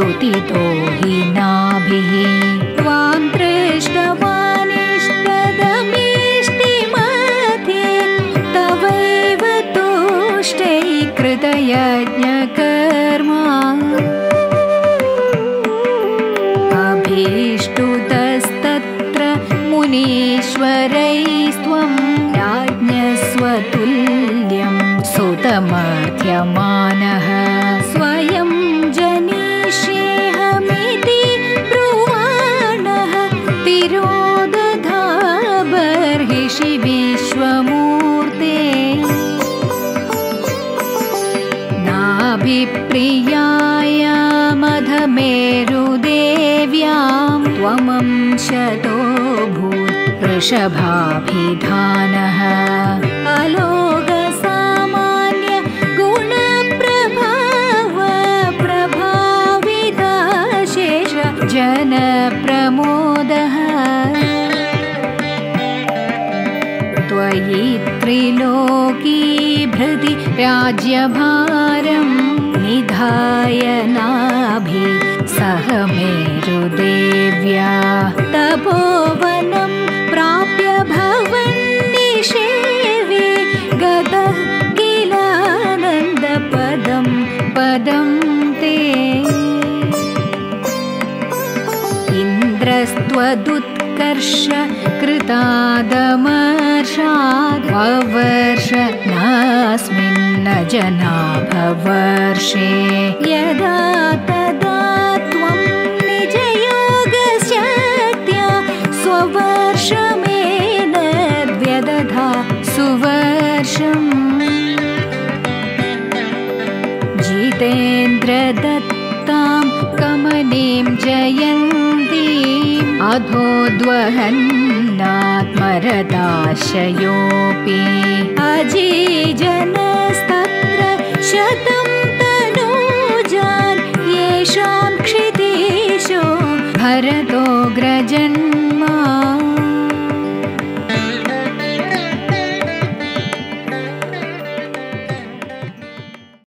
तो हि नाभिः। त्वां दृष्टवानिष्टदमेष्टिमति तवैव तुष्टै कृतयज्ञकर्मा। अभीष्टुतस्तत्र मुनीश्वरैस्त्वं राज्ञस्वतुल्यं सुतमर्थ्यमानः। बर्हिषि विश्वमूर्ते। नाभिप्रियाय मधमेरुदेव्यां त्वमंशतो भूत् वृषभाभिधानः। अलोकसामान्य गुणप्रभाव प्रभाविताशेष जनप्रमोदः त्वयि त्रिलोकीभृति राज्यभारं निधाय नाभि सह मेरुदेव्या तपोवनं प्राप्य भवन्निषेवे गतः किलानन्दपदं पदं ते इन्द्रस्त्वदुत्कर्ष कृतादमर्षाद्वर्ष नास्मिन्न जनाभवर्षे यदा तदा त्वं निजयोगशक्त्या स्ववर्षमेन व्यदधा सुवर्षम्। जितेन्द्रदत्तां कमनीं जयन्तीम् ोद्वहन्नात्मरदाशयोऽपि अजीजनस्तत्र शतं तनूजान् येषां क्षितेषु भरतोऽग्रज